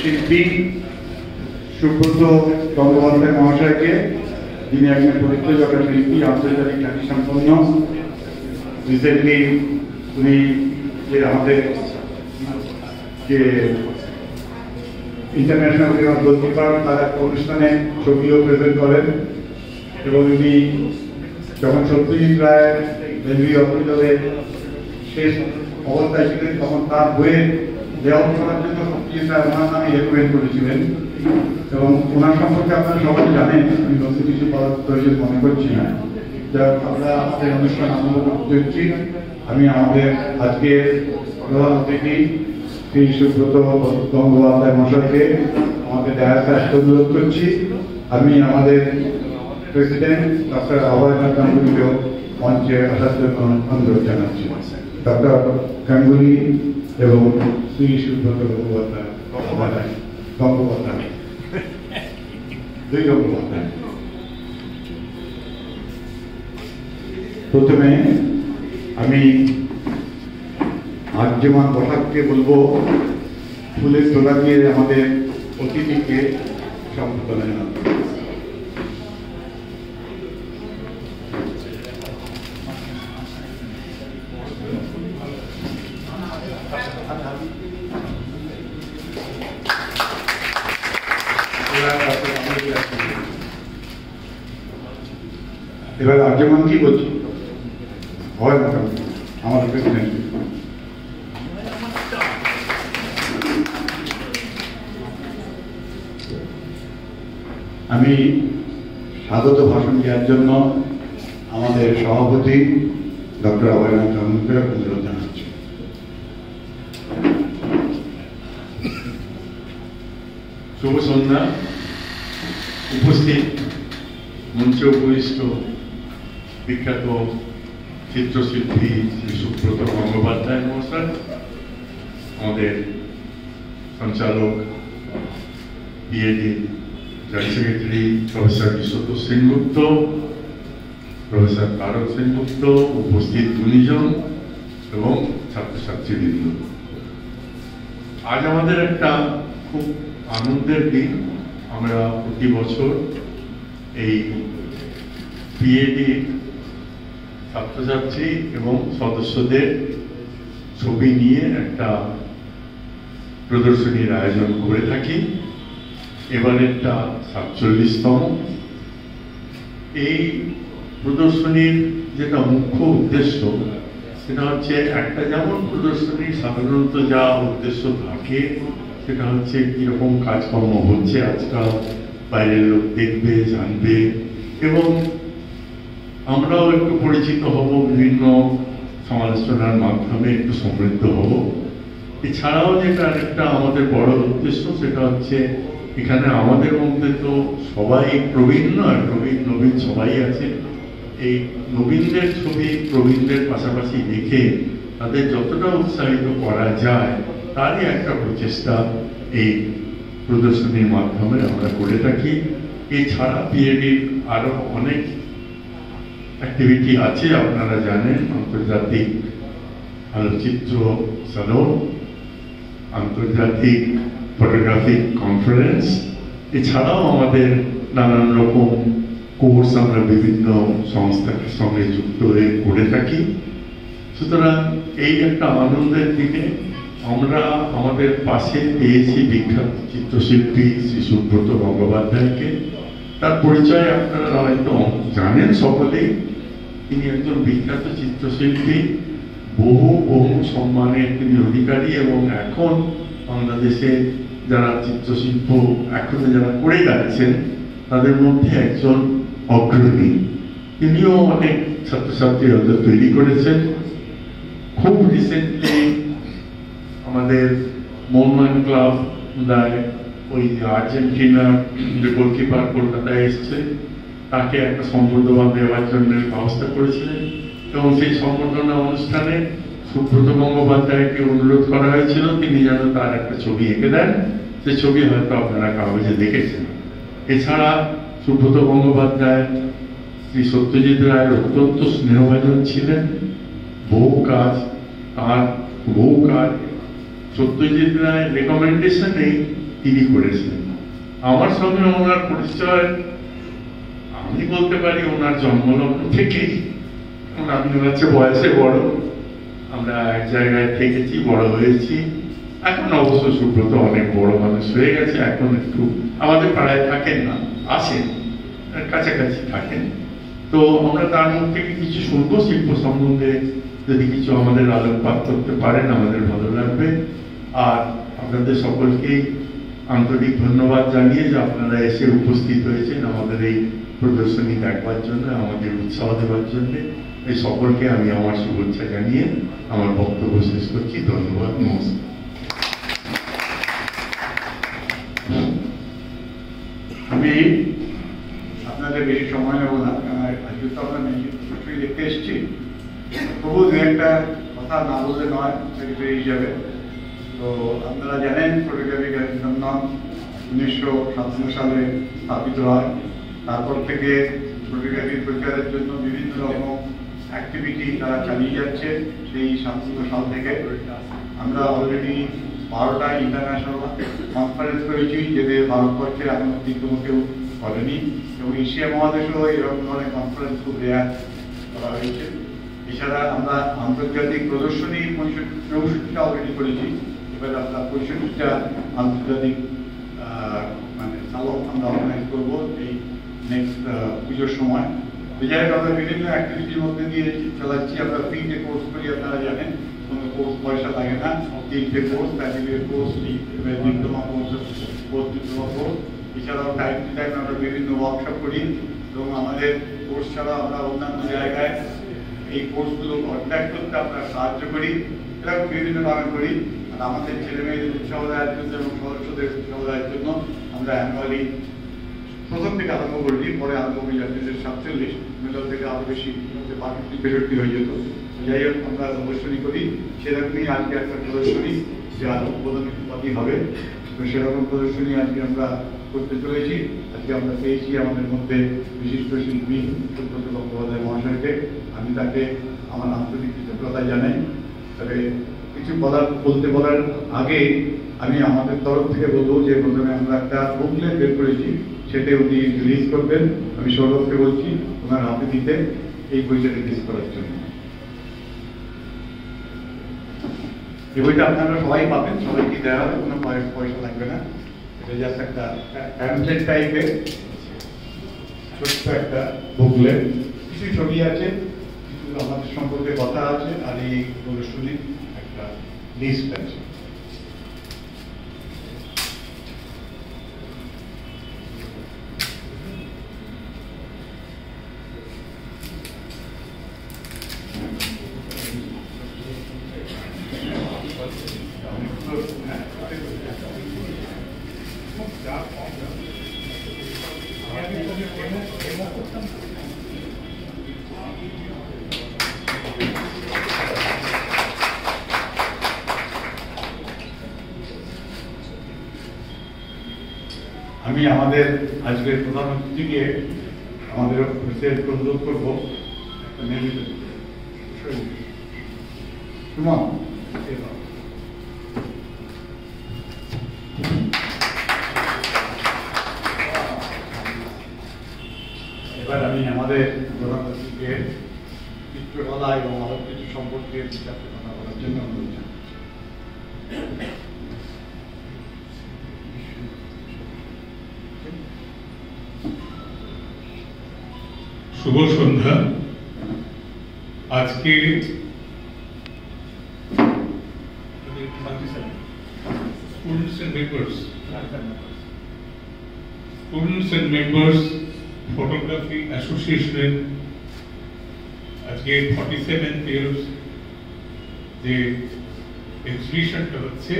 শিল্পী সুব্রত গঙ্গোপাধ্যায় মহাশয়কে, যিনি একজন পরিচয়গত শিল্পী, আন্তর্জাতিক খ্যাতি সম্পন্ন রিসেন্টলি উনি যে আমাদের যে ইন্টারন্যাশনাল ফেমাস গোলকিপার তার একটা অনুষ্ঠানে ছবিও প্রেজেন্ট করেন। এবং উনি যখন সত্যজিৎ রায় রেলওয়ে হসপিটালে শেষ অবস্থায় ছিলেন, তখন তার বইয়ের দেওয়া করার জন্য সত্যজিৎ রায় ওনার নামে রেকমেন্ড করেছিলেন। এবং ওনার সম্পর্কে আপনারা সবাই জানেন, আমি নতুন কিছু বলার প্রয়োজন মনে করছি না। আমরা আমাদের অনুষ্ঠান আরম্ভ করতে আমি আমাদের আজকে প্রধান অতিথি, শ্রী সুব্রত গঙ্গোপাধ্যায় মশাইকে আমাদের করছি। আমি আমাদের প্রেসিডেন্ট ডক্টর অভয়নাথ গাঙ্গুলিকেও মঞ্চে আসার জন্য অনুরোধ জানাচ্ছি। ডক্টর গাঙ্গুলি এবং শ্রী গঙ্গোপাধ্যায় গঙ্গোপাধ্যায় দুই গঙ্গোপাধ্যায় প্রথমে আমি আর্যমান বসাককে বলব, ফুলের তোলা দিয়ে আমাদের অতিথিকে সম্বোধনা জানাতে এবার আর্যমান কি বলছি? হয় না আমাদের প্রেসিডেন্ট আমি স্বাগত ভাষণ দেওয়ার জন্য আমাদের সভাপতি ডক্টর অভয়নাথ চন্দ্রকে অনুরোধ জানাচ্ছি। শুভ সন্ধ্যা। উপস্থিত মঞ্চে উপবিষ্ট বিখ্যাত চিত্রশিল্পী শ্রী সুব্রত গঙ্গোপাধ্যায় মহাশয়, আমাদের সঞ্চালক B Ed joint secretary professor Biswatosh Sengupta professor Tarak Sengupta, উপস্থিত গুণীজন এবং ছাত্রছাত্রীবৃন্দ। আজ আমাদের একটা খুব আনন্দের দিন। আমরা প্রতি বছর এই বিএডি ছাত্রছাত্রী এবং সদস্যদের ছবি নিয়ে একটা প্রদর্শনীর আয়োজন করে থাকি। এবারেরটা সাতচল্লিশতম। এই প্রদর্শনীর যেটা মুখ্য উদ্দেশ্য, সেটা হচ্ছে একটা যেমন প্রদর্শনীর সাধারণত যা উদ্দেশ্য থাকে, সেটা হচ্ছে কীরকম কাজকর্ম হচ্ছে আজকাল, বাইরের লোক দেখবে, জানবে এবং আমরাও একটু পরিচিত হব, বিভিন্ন সমালোচনার মাধ্যমে একটু সমৃদ্ধ হব। এছাড়াও যেটা আরেকটা আমাদের বড় উদ্দেশ্য, সেটা হচ্ছে এখানে আমাদের মধ্যে তো সবাই প্রবীণ নয় প্রবীণ নবীন সবাই আছে। এই নবীনদের ছবি প্রবীণদের পাশাপাশি দেখে তাদের যতটা উৎসাহিত করা যায়, তারই একটা প্রচেষ্টা এই প্রদর্শনীর মাধ্যমে আমরা করে থাকি। এছাড়া পিএডির আরও অনেক অ্যাক্টিভিটি আছে, আপনারা জানেন, আন্তর্জাতিক আলোকচিত্র সালন আন্তর্জাতিক ফটোগ্রাফিক কনফারেন্স এছাড়াও আমাদের নানান রকম কোর্স আমরা বিভিন্ন সংস্থার সঙ্গে যুক্ত হয়ে করে থাকি। সুতরাং এই একটা আনন্দের দিনে আমরা আমাদের পাশে পেয়েছি বিখ্যাত চিত্রশিল্পী শ্রী সুব্রত গঙ্গোপাধ্যায়কে। তার পরিচয় আপনারা হয়তো জানেন সকলেই। তিনি একজন বিখ্যাত চিত্রশিল্পী বহু বহু সম্মানের তিনি অধিকারী এবং এখন বাংলাদেশে যারা চিত্রশিল্প এখনও যারা করে যাচ্ছেন তাদের মধ্যে একজন অগ্রণী। তিনিও অনেক ছাত্রছাত্রী হয়তো তৈরি করেছেন। খুব রিসেন্টলি আমাদের মোহনমান ক্লাব দায় ওই যে আর্জেন্টিনার যে গোলকিপার কলকাতায় এসছে, তাকে একটা সম্বর্ধনা দেওয়ার জন্য ব্যবস্থা করেছিলেন এবং সেই সম্বর্ধনা অনুষ্ঠানে সুব্রত গঙ্গোপাধ্যায়কে অনুরোধ করা হয়েছিল, তিনি যেন তার একটা ছবি এঁকে দেন। সে ছবি হয়তো আপনারা কাগজে দেখেছেন। এছাড়া সুব্রত গঙ্গোপাধ্যায় শ্রী সত্যজিৎ রায়ের অত্যন্ত স্নেহভাজন ছিলেন। বহু কাজ তার, বহু কাজ। সত্যজিৎ রায়ের রেকমেন্ডেশনেই তিনি করেছেন। আমার সঙ্গে ওনার পরিচয়, আমি বলতে পারি ওনার জন্মলগ্ন থেকেই কারণ আপনি হচ্ছে বয়সে বড়। আমরা এক জায়গায় থেকেছি, বড় হয়েছি। এখন অবশ্য সুব্রত অনেক বড় মানুষ হয়ে গেছে, এখন একটু আমাদের পাড়ায় থাকেন না, আসেন কাছাকাছি থাকেন। তো আমরা তার থেকে কিছু শুনব শিল্প সম্বন্ধে। যদি কিছু আমাদের আলোকপাত করতে পারেন, আমাদের ভালো লাগবে। আর আপনাদের সকলকেই আন্তরিক ধন্যবাদ জানিয়ে যে আপনারা এসে উপস্থিত হয়েছেন আমাদের এই প্রদর্শনী দেখবার জন্য, আমাদের উৎসাহ দেওয়ার জন্য। এই সকলকে আমি আমার শুভেচ্ছা জানিয়ে আমার বক্তব্য শেষ করছি। ধন্যবাদ, নমস্কার। আমি আপনাদের বেশি সময় নেব না আজকে তো আমরা দেখতে এসেছি। তবু দু একটা কথা না বললে নয় সেক্রেটারি হিসাবে তো আপনারা জানেন ফটোগ্রাফি গ্যারিসন্নন উনিশশো সাতান্ন সালে স্থাপিত হয়। তারপর থেকে ফটোগ্রাফি প্রচারের জন্য বিভিন্ন রকম অ্যাক্টিভিটি তারা চালিয়ে যাচ্ছে সেই সাতান্ন সাল থেকে। আমরা অলরেডি বারোটা ইন্টারন্যাশনাল কনফারেন্স করেছি যেদের ভারতবর্ষে এখন অব্দি কেউ করেনি। এবং এশিয়া মহাদেশেও এরকম ধরনের কনফারেন্স খুব রেয়ার করা হয়েছে। এছাড়া আমরা আন্তর্জাতিক প্রদর্শনী চৌষট্টিটা অলরেডি করেছি। এবার আমরা পঁয়ষট্টিটা আন্তর্জাতিক মানে সালক আমরা অর্গানাইজ করব এই নেক্সট পুজোর সময় হোক আমরা বিভিন্ন অ্যাক্টিভিটির মধ্যে দিয়ে চালাচ্ছি আমরা ফ্রিতে কোর্স করি আপনারা জানেন কোনো কোর্স পয়সা লাগে না তিনটে course certificate course diploma course post diploma course এছাড়াও টাইম টু টাইম আমরা বিভিন্ন ওয়ার্কশপ করি এবং আমাদের কোর্স ছাড়া আমরা অন্যান্য জায়গায় এই কোর্সগুলো কন্ট্যাক্ট করতে আমরা সাহায্য করি এরকম বিভিন্ন ভাবে করি আমাদের ছেলে মেয়েদের উৎসাহ দেওয়ার জন্য এবং সদস্যদের উৎসাহ দেওয়ার জন্য আমরা অ্যানুয়ালি প্রথম থেকে আরম্ভ করিনি পরে আরম্ভ যাচ্ছে যে সাতচল্লিশ মিডল থেকে আরও বেশি তেষট্টি হয়ে যেত। যাই হোক, আমরা প্রদর্শনী করি। সেরকমই আজকে একটা প্রদর্শনী যে আরও উদ্বোধনী হবে। তো সেরকম প্রদর্শনী আজকে আমরা করতে চলেছি। আজকে আমরা পেয়েছি আমাদের মধ্যে বিশিষ্ট শিল্পী সুব্রত গঙ্গোপাধ্যায় মহাশয়কে। আমি তাকে আমার আন্তরিক কৃতজ্ঞতা জানাই। তবে কিছু বলার, বলতে বলার আগে আমি আমাদের তরফ থেকে বলব যে প্রথমে আমরা একটা বুকলেট বের করেছি সেটা উনি রিলিজ করবেন। আমি সৌরভকে বলছি ওনার হাতে দিতে এই বইটা রিলিজ করার জন্য। এই বইটা আপনারা সবাই পাবেন, সবাইকে দেওয়া হবে, কোনো পয়সা লাগবে না। এটা জাস্ট একটা প্যাম্পলেট টাইপের ছোট্ট একটা বুকলেট কিছু ছবি আছে, কিছু আমাদের সম্পর্কে কথা আছে, আর এই প্রদর্শনীর একটা লিস্ট আমি আমাদের আজকের প্রধানমন্ত্রীকে আমাদের অফিসের অনুরোধ করব। এবার আমি আমাদের প্রধানমন্ত্রীকে চিত্রকলা এবং আরও কিছু সম্পর্কে বিচার কথা বলার জন্য অনুরোধ জানাই। শুভ সন্ধ্যা। আজকে স্টুডেন্টস এন্ড মেম্বার্স ফটোগ্রাফি অ্যাসোসিয়েশনের আজকে ফর্টি ইয়ার্স যে এক্সিবিশনটা হচ্ছে,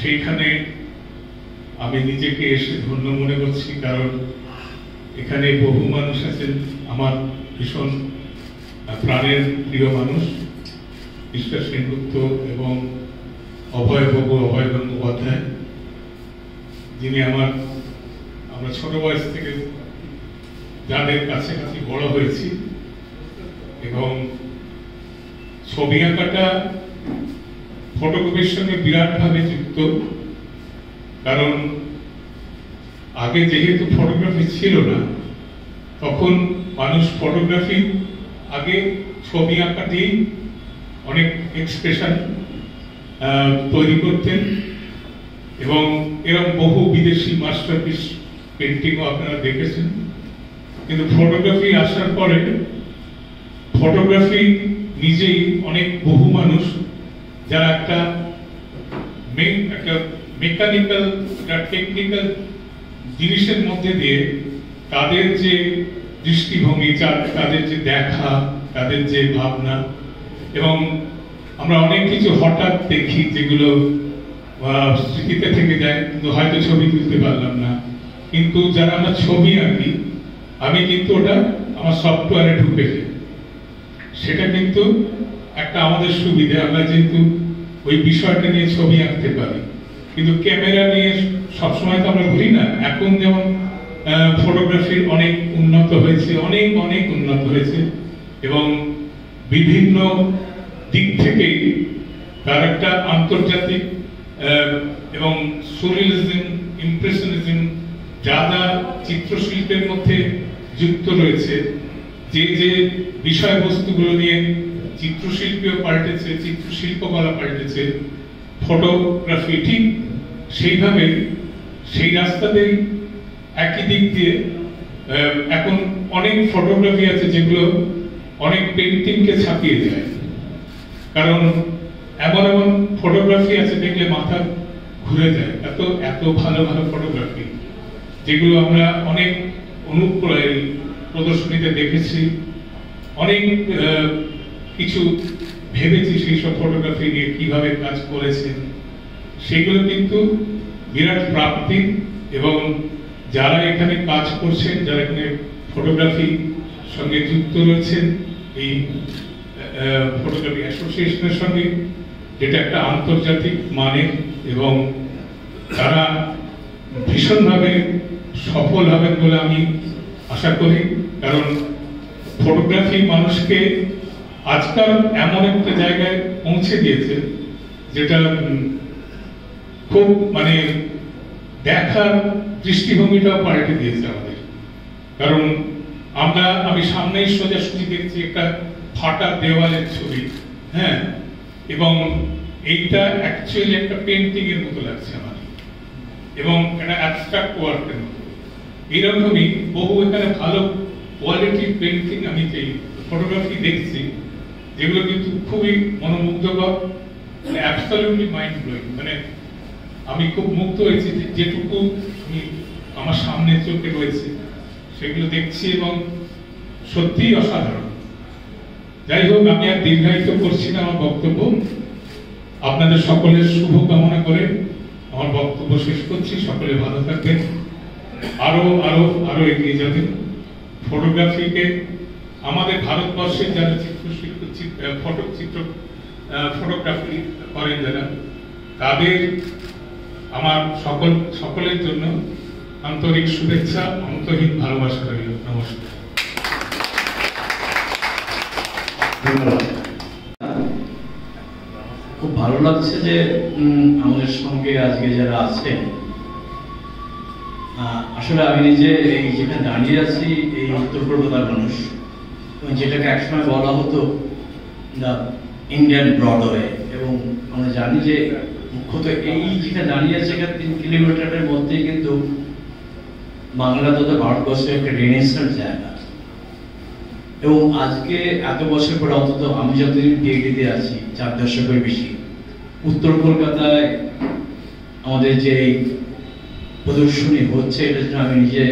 সেইখানে আমি নিজেকে এসে ধন্য মনে করছি, কারণ এখানে বহু মানুষ আছেন। আমার ভীষণ প্রাণের প্রিয় মানুষ বিশ্বাস সেনগুপ্ত এবং অভয় বাবু, অভয় গঙ্গোপাধ্যায়। যিনি আমার, আমরা ছোট বয়স থেকে যাদের কাছাকাছি বড় হয়েছি এবং ছবি আঁকাটা ফটোগ্রাফির সঙ্গে বিরাটভাবে যুক্ত। কারণ আগে যেহেতু ফটোগ্রাফি ছিল না, তখন মানুষ ফটোগ্রাফি আগে ছবি আঁকা দিয়েই অনেক এক্সপ্রেশন তৈরি করতেন এবং এরকম বহু বিদেশি মাস্টারপিস পেন্টিংও আপনারা দেখেছেন। কিন্তু ফটোগ্রাফি আসার পরে ফটোগ্রাফি নিজেই অনেক বহু মানুষ যারা একটা একটা মেকানিক্যাল একটা টেকনিক্যাল জিনিসের মধ্যে দিয়ে তাদের যে দৃষ্টিভঙ্গি তাদের যে দেখা, তাদের যে ভাবনা, এবং আমরা অনেক কিছু হঠাৎ দেখি যেগুলো স্মৃতিতে থেকে যায়, কিন্তু হয়তো ছবি তুলতে পারলাম না। কিন্তু যারা আমরা ছবি আঁকি, আমি কিন্তু ওটা আমার সফটওয়্যারে ঢুকে যাই। সেটা কিন্তু একটা আমাদের সুবিধা, আমরা যেহেতু ওই বিষয়টা নিয়ে ছবি আঁকতে পারি। কিন্তু ক্যামেরা নিয়ে সবসময় তো আমরা ঘুরি না। এখন যেমন ফটোগ্রাফির অনেক উন্নত হয়েছে, অনেক অনেক উন্নত হয়েছে। এবং বিভিন্ন দিক থেকেই তার একটা আন্তর্জাতিক এবং সুরিয়ালিজম ইমপ্রেশনিজম যা যা চিত্রশিল্পের মধ্যে যুক্ত রয়েছে, যে যে বিষয়বস্তুগুলো নিয়ে চিত্রশিল্পীও পাল্টেছে, চিত্রশিল্পকলা পাল্টেছে ফটোগ্রাফি ঠিক সেইভাবে সেই রাস্তাতেই একই দিক দিয়ে এখন অনেক ফটোগ্রাফি আছে যেগুলো অনেক পেন্টিংকে ছাপিয়ে যায় কারণ এমন এমন ফটোগ্রাফি আছে দেখলে মাথা ঘুরে যায়। এত এত ভালো ভালো ফটোগ্রাফি যেগুলো আমরা অনেক অনুপ্রয় প্রদর্শনীতে দেখেছি। অনেক কিছু ভেবেছি সেই সব ফটোগ্রাফি নিয়ে কীভাবে কাজ করেছেন। সেগুলো কিন্তু বিরাট প্রাপ্তি এবং যারা এখানে কাজ করছেন, যারা এখানে ফটোগ্রাফি সঙ্গে যুক্ত রয়েছেন, এই ফটোগ্রাফি অ্যাসোসিয়েশনের সঙ্গে, যেটা একটা আন্তর্জাতিক মানের এবং তারা ভীষণভাবে সফল হবেন বলে আমি আশা করি। কারণ ফটোগ্রাফি মানুষকে আজকাল এমন একটা জায়গায় পৌঁছে দিয়েছে, যেটা খুব মানে দেখার দৃষ্টিভঙ্গিটাও পাল্টে দিয়েছে আমাদের। কারণ আমরা, আমি সামনেই সোজাসুজি দেখছি একটা ফাটা দেওয়ালের ছবি হ্যাঁ? এবং এইটা অ্যাকচুয়ালি একটা পেন্টিং এর মতো লাগছে আমার। এবং একটা অ্যাবস্ট্রাক্ট ওয়ার্কের মতো। এইরকমই বহু এখানে ভালো কোয়ালিটির পেন্টিং আমি এই ফটোগ্রাফি দেখছি, যেগুলো কিন্তু খুবই মনোমুগ্ধকর মানে অ্যাবসলিউটলি মাইন্ড ব্লোয়িং মানে আমি খুব মুগ্ধ হয়েছি যে যেটুকু আমার সামনে চোখে রয়েছে, সেগুলো দেখছি এবং সত্যিই অসাধারণ। যাই হোক, আমি আর দীর্ঘায়িত করছি না আমার বক্তব্য। আপনাদের সকলের শুভ কামনা করে আমার বক্তব্য শেষ করছি। সকলে ভালো থাকবেন। আরও আরও আরও এগিয়ে যাবেন। ফটোগ্রাফিকে আমাদের ভারতবর্ষের যারা চিত্রশিল্প ফটো, চিত্র ফটোগ্রাফি করেন যারা, তাদের আমার সকল, সকলের জন্য আন্তরিক শুভেচ্ছা, অন্তহীন ভালোবাসা রইল। নমস্কার। খুব ভালো লাগছে যে আমাদের সঙ্গে আজকে যারা আছেন আসলে আমি নিজে এই যেখানে দাঁড়িয়ে আছি, এই উত্তর কলকাতার মানুষ। যেটাকে একসময় বলা হতো ইন্ডিয়ান ব্রডওয়ে এবং আমরা জানি যে মুখ্যত এই যেখানে দাঁড়িয়ে আছে তিন কিলোমিটারের কিন্তু বাংলা তথা ভারতবর্ষের একটা রেনেসার জায়গা। এবং আজকে এত বছর পরে অন্তত আমি যতদিন পিএইচডিতে আছি, চার দশকের বেশি, উত্তর কলকাতায় আমাদের যে প্রদর্শনী হচ্ছে জন্য আমি নিজে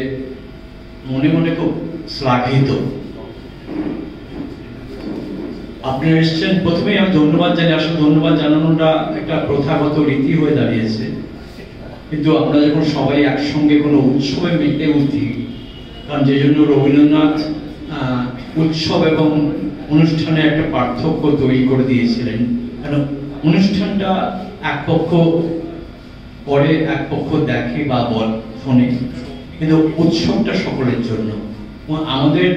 মনে মনে খুব শ্লাঘিত। আপনি এসছেন। প্রথমেই আমি ধন্যবাদ জানি, আসলে ধন্যবাদ জানানোটা একটা প্রথাগত রীতি হয়ে দাঁড়িয়েছে। কিন্তু আমরা যখন সবাই একসঙ্গে কোনো উৎসবে মেতে উঠি, কারণ যে জন্য রবীন্দ্রনাথ উৎসব এবং অনুষ্ঠানে একটা পার্থক্য তৈরি করে দিয়েছিলেন। কারণ অনুষ্ঠানটা এক পক্ষ পরে এক পক্ষ দেখে বা বল, শোনে। কিন্তু উৎসবটা সকলের জন্য। আমাদের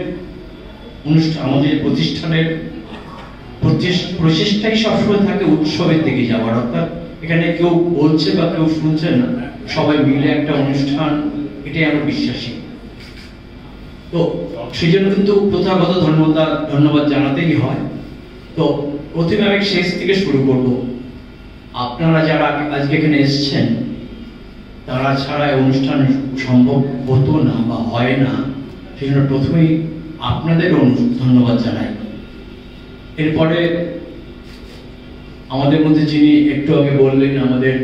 অনুষ্ঠান আমাদের প্রতিষ্ঠানের প্রচেষ্টাই সবসময় থাকে উৎসবের দিকে যাওয়ার। অর্থাৎ এখানে কেউ বলছে বা কেউ শুনছে না, সবাই মিলে একটা অনুষ্ঠান, এটাই আমরা বিশ্বাসী। তো সেই জন্য কিন্তু প্রথাগত ধন্যবাদ ধন্যবাদ জানাতেই হয়। তো প্রথমে আমি শেষ থেকে শুরু করব। আপনারা যারা আজকে এখানে এসেছেন, তারা ছাড়া এই অনুষ্ঠান সম্ভব হতো না বা হয় না সেই জন্য প্রথমেই আপনাদের ধন্যবাদ জানাই। এরপরে আমাদের মধ্যে যিনি একটু আগে বললেন, আমাদের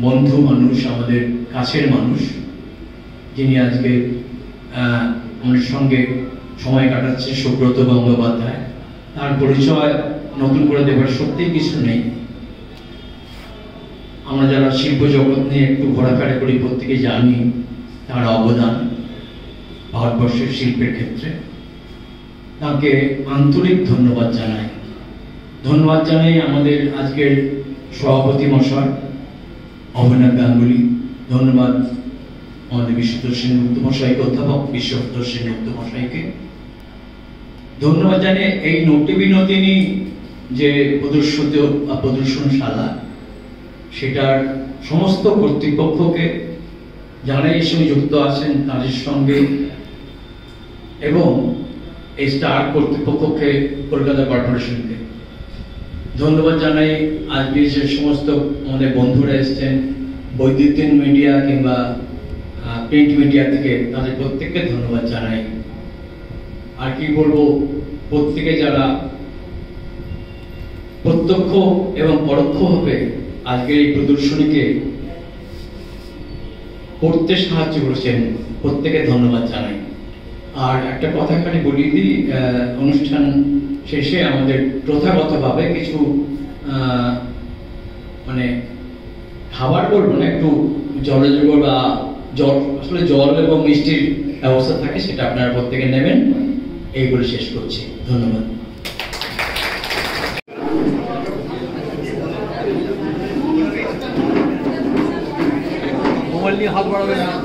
বন্ধু মানুষ, আমাদের কাছের মানুষ, যিনি আজকে আমাদের সঙ্গে সময় কাটাচ্ছে সুব্রত গঙ্গোপাধ্যায়। তার পরিচয় নতুন করে দেবার সত্যিই কিছু নেই। আমরা যারা শিল্প জগৎ নিয়ে একটু ঘোরাফেরা করি, প্রত্যেকে জানি তার অবদান ভারতবর্ষের শিল্পের ক্ষেত্রে। তাকে আন্তরিক ধন্যবাদ জানাই। ধন্যবাদ জানাই আমাদের আজকের সভাপতি মশাই, অভিনব গাঙ্গুলি। ধন্যবাদ আমাদের বিশ্বদর সেনগুপ্ত মশাইকে, অধ্যাপক বিশ্বদর সেনগুপ্ত মশাইকে। ধন্যবাদ জানিয়ে এই নটি বিনোদিনী যে প্রদর্শিত বা প্রদর্শনশালা, সেটার সমস্ত কর্তৃপক্ষকে যারা এই সঙ্গে যুক্ত আছেন তাদের সঙ্গে। এবং এই স্টার কর্তৃপক্ষকে কলকাতা কর্পোরেশনকে ধন্যবাদ জানাই আজকে যে সমস্ত আমাদের বন্ধুরা এসছেন, বৈদ্যুতিন মিডিয়া কিংবা প্রিন্ট মিডিয়া থেকে তাদের প্রত্যেককে ধন্যবাদ জানাই। আর কি বলব, প্রত্যেকে যারা প্রত্যক্ষ এবং পরোক্ষভাবে আজকের এই প্রদর্শনীকে করতে সাহায্য করেছেন, প্রত্যেকে ধন্যবাদ জানাই। আর একটা কথা এখানে বলি দিই অনুষ্ঠান শেষে আমাদের প্রথাগতভাবে কিছু মানে খাবার বলব না, একটু জলযোগ বা জল, আসলে জল এবং মিষ্টির ব্যবস্থা থাকে সেটা আপনারা প্রত্যেকে নেবেন। এইগুলো শেষ করছি। ধন্যবাদ। হাত বাড়াবেন না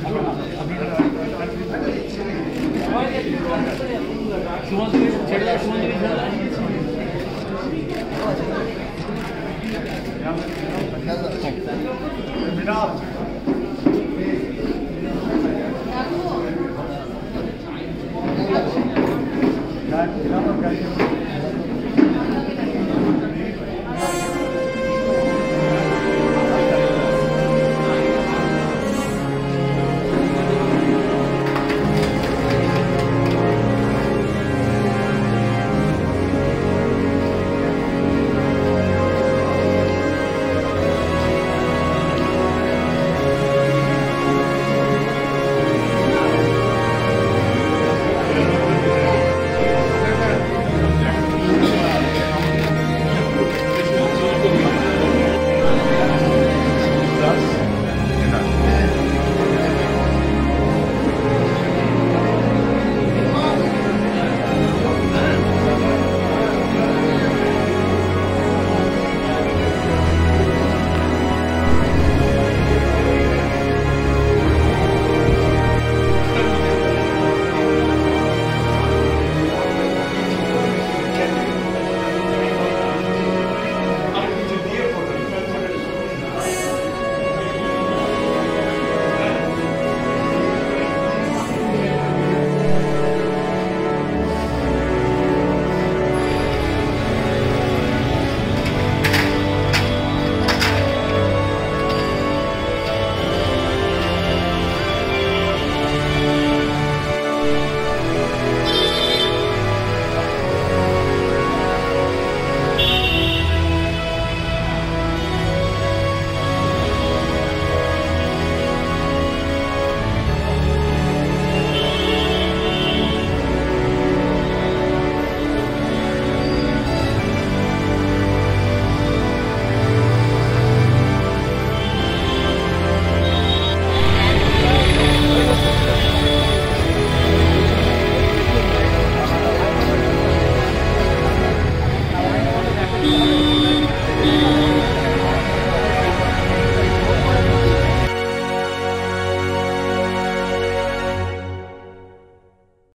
সুব্রত দা, আপনি